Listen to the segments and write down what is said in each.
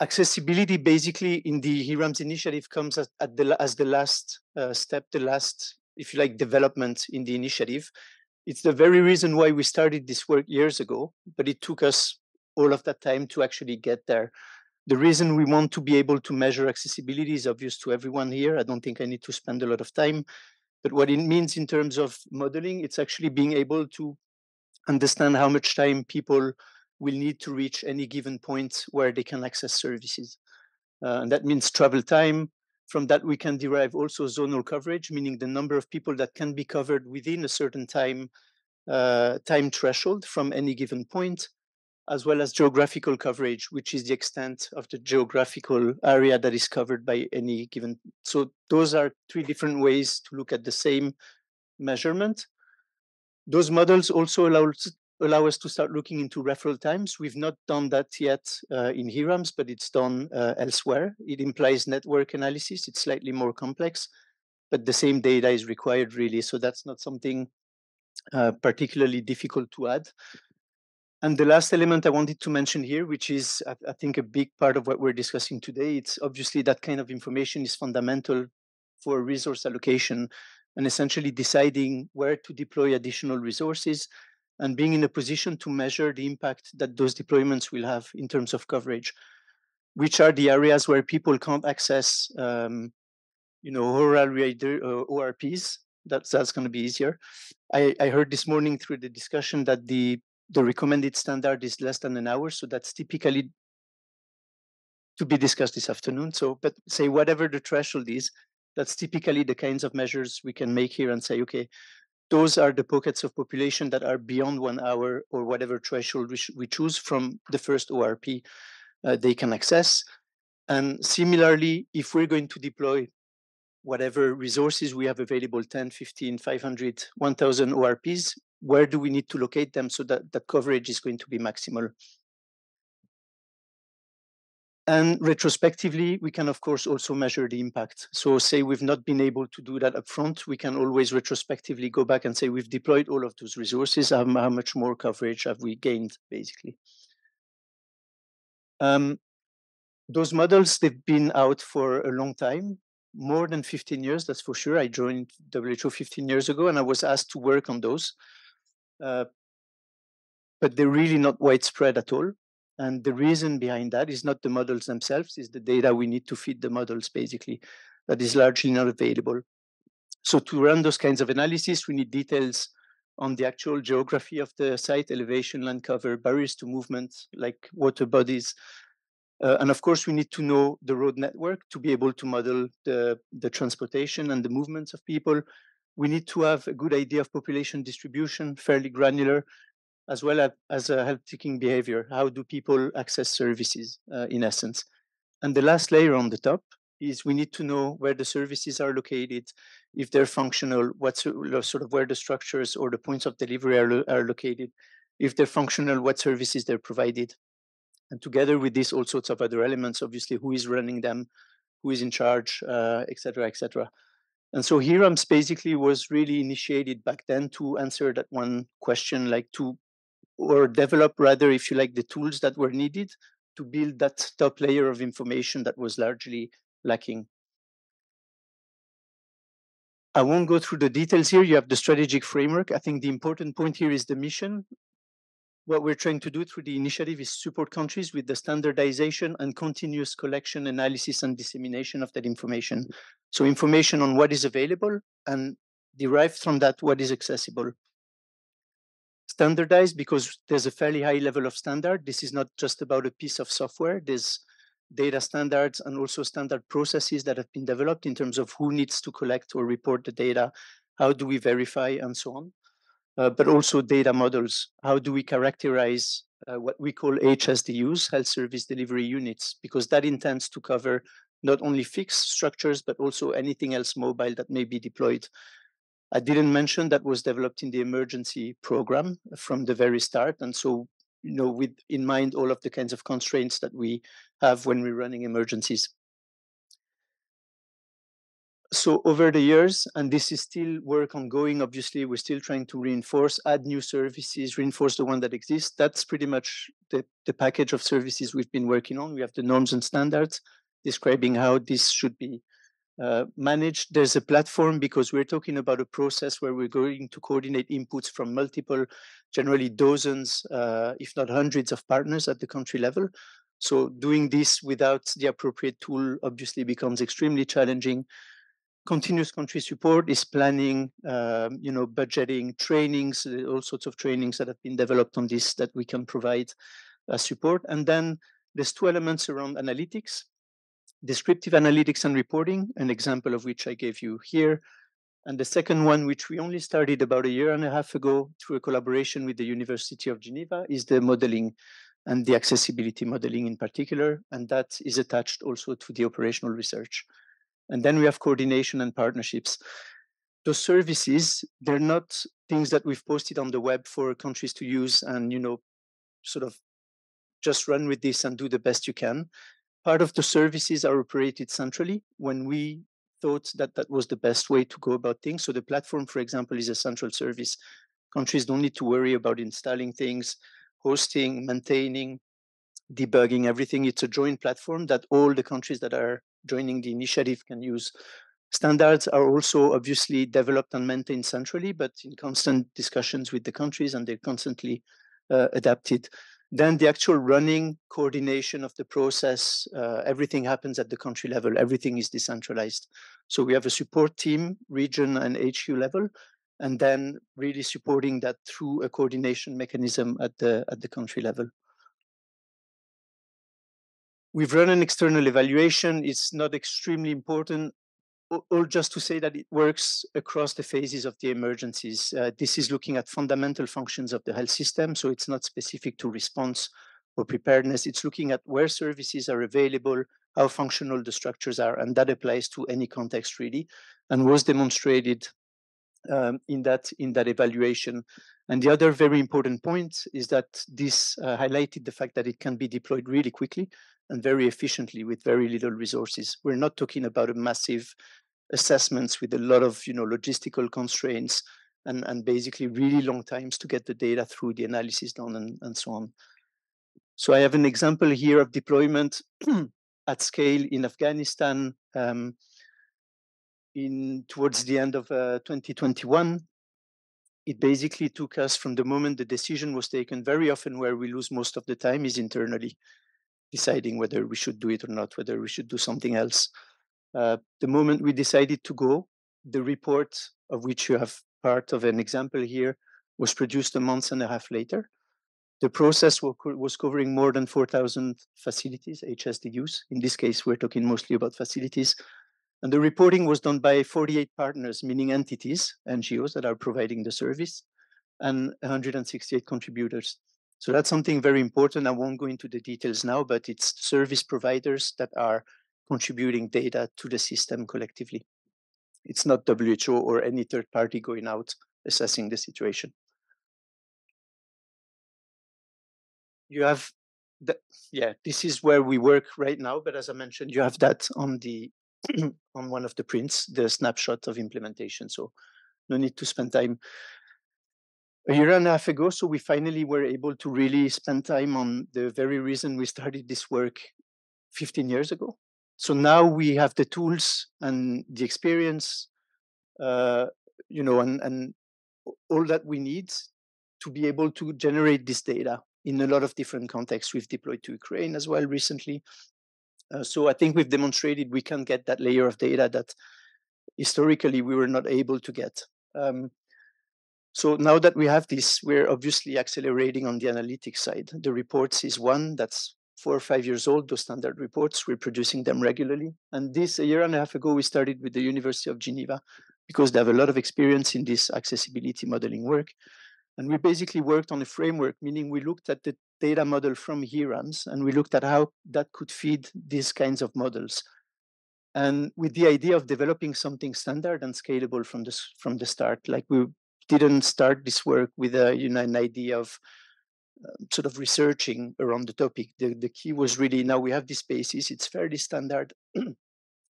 accessibility basically in the HeRAMS initiative comes as, at the, as the last uh, step, the last, if you like, development in the initiative. It's the very reason why we started this work years ago, but it took us all of that time to actually get there. The reason we want to be able to measure accessibility is obvious to everyone here. I don't think I need to spend a lot of time. But what it means in terms of modeling, it's actually being able to understand how much time people will need to reach any given point where they can access services. Uh, and that means travel time. From that, we can derive also zonal coverage, meaning the number of people that can be covered within a certain time uh, time threshold from any given point as well as geographical coverage, which is the extent of the geographical area that is covered by any given. So those are three different ways to look at the same measurement. Those models also allow, allow us to start looking into referral times. We've not done that yet uh, in HeRAMS, but it's done uh, elsewhere. It implies network analysis. It's slightly more complex, but the same data is required really. So that's not something uh, particularly difficult to add. And the last element I wanted to mention here, which is, I think, a big part of what we're discussing today, it's obviously that kind of information is fundamental for resource allocation and essentially deciding where to deploy additional resources and being in a position to measure the impact that those deployments will have in terms of coverage. Which are the areas where people can't access, um, you know, oral uh, ORPs? That's that's going to be easier. I, I heard this morning through the discussion that the the recommended standard is less than an hour. So that's typically to be discussed this afternoon. So, but say whatever the threshold is, that's typically the kinds of measures we can make here and say, okay, those are the pockets of population that are beyond one hour or whatever threshold we, we choose from the first ORP uh, they can access. And similarly, if we're going to deploy whatever resources we have available 10, 15, 500, 1000 ORPs, where do we need to locate them so that the coverage is going to be maximal. And retrospectively, we can, of course, also measure the impact. So say we've not been able to do that upfront, we can always retrospectively go back and say we've deployed all of those resources, how, much more coverage have we gained, basically. Um, those models, they've been out for a long time, more than 15 years, that's for sure. I joined WHO 15 years ago, and I was asked to work on those. Uh, but they're really not widespread at all. And the reason behind that is not the models themselves, is the data we need to feed the models, basically, that is largely not available. So to run those kinds of analysis, we need details on the actual geography of the site, elevation, land cover, barriers to movement, like water bodies. Uh, and of course, we need to know the road network to be able to model the, the transportation and the movements of people we need to have a good idea of population distribution, fairly granular, as well as, a health-seeking behavior. How do people access services, uh, in essence? And the last layer on the top is we need to know where the services are located, if they're functional, what sort of where the structures or the points of delivery are, are located, if they're functional, what services they're provided. And together with this, all sorts of other elements, obviously, who is running them, who is in charge, uh, et cetera, et cetera. And so basically was really initiated back then to answer that one question, like to, or develop rather, if you like, the tools that were needed to build that top layer of information that was largely lacking. I won't go through the details here. You have the strategic framework. I think the important point here is the mission what we're trying to do through the initiative is support countries with the standardization and continuous collection, analysis, and dissemination of that information. So information on what is available and derived from that what is accessible. Standardized because there's a fairly high level of standard. This is not just about a piece of software. There's data standards and also standard processes that have been developed in terms of who needs to collect or report the data, how do we verify, and so on uh, but also data models. How do we characterize uh, what we call HSDUs, health service delivery units, because that intends to cover not only fixed structures, but also anything else mobile that may be deployed. I didn't mention that was developed in the emergency program from the very start. And so, you know, with in mind all of the kinds of constraints that we have when we're running emergencies. so over the years, and this is still work ongoing, obviously, we're still trying to reinforce, add new services, reinforce the one that exists. That's pretty much the, the package of services we've been working on. We have the norms and standards describing how this should be uh, managed. There's a platform because we're talking about a process where we're going to coordinate inputs from multiple, generally dozens, uh, if not hundreds of partners at the country level. So doing this without the appropriate tool obviously becomes extremely challenging continuous country support is planning, um, you know, budgeting, trainings, uh, all sorts of trainings that have been developed on this that we can provide uh, support. And then there's two elements around analytics, descriptive analytics and reporting, an example of which I gave you here. And the second one, which we only started about a year and a half ago through a collaboration with the University of Geneva, is the modeling and the accessibility modeling in particular. And that is attached also to the operational research. And then we have coordination and partnerships. Those services, they're not things that we've posted on the web for countries to use and, you know, sort of just run with this and do the best you can. Part of the services are operated centrally when we thought that that was the best way to go about things. So the platform, for example, is a central service. Countries don't need to worry about installing things, hosting, maintaining, debugging everything. It's a joint platform that all the countries that are joining the initiative can use. Standards are also obviously developed and maintained centrally, but in constant discussions with the countries and they're constantly uh, adapted. Then the actual running coordination of the process, uh, everything happens at the country level. Everything is decentralized. So we have a support team, region and HQ level, and then really supporting that through a coordination mechanism at the at the country level. We've run an external evaluation. It's not extremely important, or just to say that it works across the phases of the emergencies. Uh, this is looking at fundamental functions of the health system, so it's not specific to response or preparedness. It's looking at where services are available, how functional the structures are, and that applies to any context really, and was demonstrated um, in that in that evaluation. And the other very important point is that this uh, highlighted the fact that it can be deployed really quickly and very efficiently with very little resources. We're not talking about a massive assessments with a lot of you know logistical constraints and, and basically really long times to get the data through the analysis done and, and so on. So I have an example here of deployment at scale in Afghanistan um, in towards the end of uh, 2021. It basically took us from the moment the decision was taken. Very often, where we lose most of the time is internally deciding whether we should do it or not, whether we should do something else. Uh, the moment we decided to go, the report of which you have part of an example here was produced a month and a half later. The process was covering more than 4,000 facilities, HSDUs. In this case, we're talking mostly about facilities. And the reporting was done by 48 partners, meaning entities, NGOs that are providing the service, and 168 contributors. So that's something very important. I won't go into the details now, but it's service providers that are contributing data to the system collectively. It's not WHO or any third party going out assessing the situation. You have the, yeah, this is where we work right now. But as I mentioned, you have that on the on one of the prints, the snapshot of implementation. So no need to spend time a year and a half ago. So we finally were able to really spend time on the very reason we started this work 15 years ago. So now we have the tools and the experience, uh, you know, and, and all that we need to be able to generate this data in a lot of different contexts. We've deployed to Ukraine as well recently. Uh, so I think we've demonstrated we can get that layer of data that historically we were not able to get. Um, so now that we have this, we're obviously accelerating on the analytics side. The reports is one that's four or five years old, those standard reports. We're producing them regularly. And this, a year and a half ago, we started with the University of Geneva because they have a lot of experience in this accessibility modeling work. And we basically worked on a framework, meaning we looked at the data model from HeRAMS and we looked at how that could feed these kinds of models. And with the idea of developing something standard and scalable from the, from the start, like we didn't start this work with a you know an idea of sort of researching around the topic. The, the key was really now we have this basis, it's fairly standard.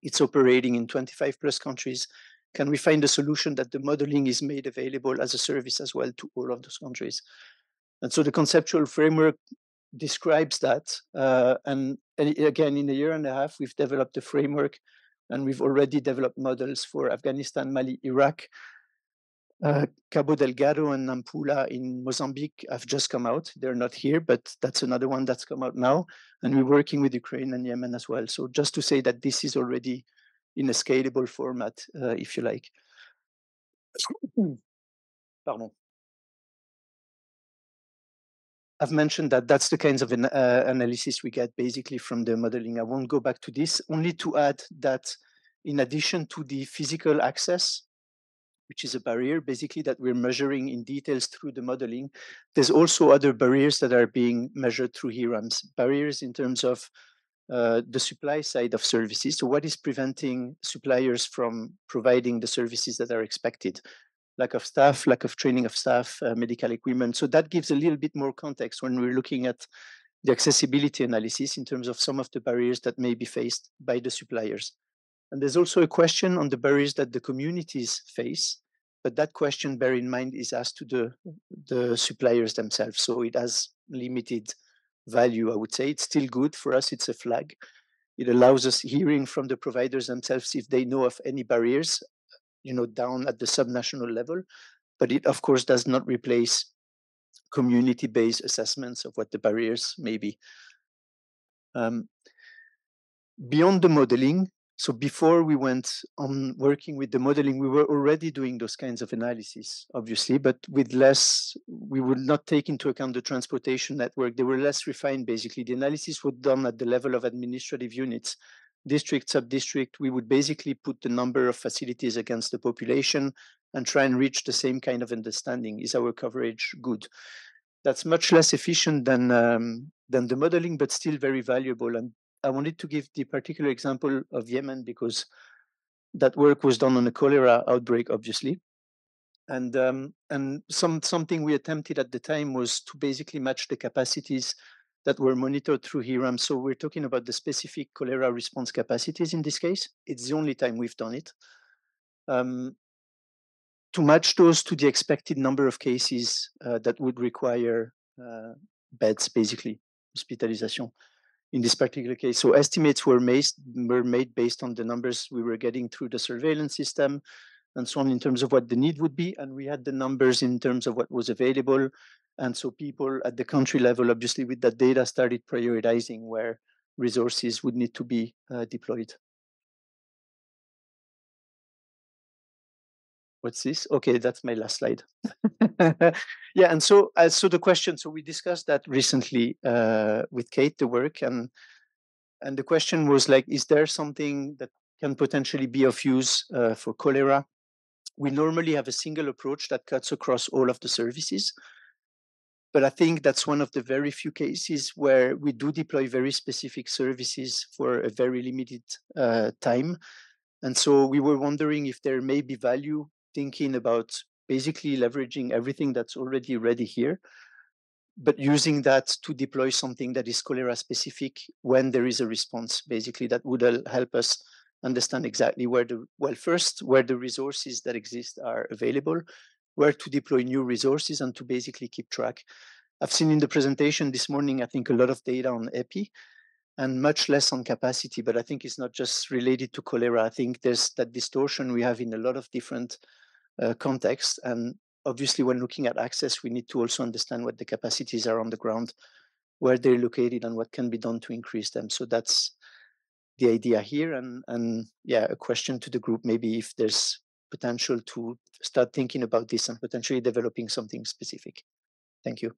It's operating in 25 plus countries. Can we find a solution that the modeling is made available as a service as well to all of those countries? And so the conceptual framework describes that. Uh, and, and, again, in a year and a half, we've developed a framework and we've already developed models for Afghanistan, Mali, Iraq. Uh, Cabo Delgado and Nampula in Mozambique have just come out. They're not here, but that's another one that's come out now. And we're working with Ukraine and Yemen as well. So just to say that this is already in a scalable format, uh, if you like. Pardon. I've mentioned that that's the kinds of an, uh, analysis we get basically from the modeling. I won't go back to this, only to add that in addition to the physical access, which is a barrier basically that we're measuring in details through the modeling, there's also other barriers that are being measured through HeRAMS. Barriers in terms of uh, the supply side of services. So what is preventing suppliers from providing the services that are expected? lack of staff, lack of training of staff, uh, medical equipment. So that gives a little bit more context when we're looking at the accessibility analysis in terms of some of the barriers that may be faced by the suppliers. And there's also a question on the barriers that the communities face, but that question, bear in mind, is asked to the, the suppliers themselves. So it has limited value, I would say. It's still good for us, it's a flag. It allows us hearing from the providers themselves if they know of any barriers you know, down at the subnational level, but it of course does not replace community-based assessments of what the barriers may be. Um, beyond the modeling, so before we went on working with the modeling, we were already doing those kinds of analysis, obviously, but with less, we would not take into account the transportation network. They were less refined, basically. The analysis was done at the level of administrative units district, sub-district, we would basically put the number of facilities against the population and try and reach the same kind of understanding. Is our coverage good? That's much less efficient than um, than the modeling, but still very valuable. And I wanted to give the particular example of Yemen because that work was done on a cholera outbreak, obviously. And um, and some something we attempted at the time was to basically match the capacities that were monitored through HeRAM. So we're talking about the specific cholera response capacities in this case. It's the only time we've done it. Um, to match those to the expected number of cases uh, that would require uh, beds, basically, hospitalization in this particular case. So estimates were made, were made based on the numbers we were getting through the surveillance system and so on in terms of what the need would be. And we had the numbers in terms of what was available and so people at the country level, obviously with that data, started prioritizing where resources would need to be uh, deployed. What's this? Okay, that's my last slide. yeah, and so uh, so the question. So we discussed that recently uh, with Kate, the work, and and the question was like, is there something that can potentially be of use uh, for cholera? We normally have a single approach that cuts across all of the services. But I think that's one of the very few cases where we do deploy very specific services for a very limited uh, time. And so we were wondering if there may be value thinking about basically leveraging everything that's already ready here, but using that to deploy something that is cholera specific when there is a response, basically, that would help us understand exactly where the, well, first, where the resources that exist are available, where to deploy new resources and to basically keep track. I've seen in the presentation this morning, I think a lot of data on EPI and much less on capacity, but I think it's not just related to cholera. I think there's that distortion we have in a lot of different uh, contexts. And obviously, when looking at access, we need to also understand what the capacities are on the ground, where they're located, and what can be done to increase them. So that's the idea here. And, and yeah, a question to the group maybe if there's potential to start thinking about this and potentially developing something specific. Thank you.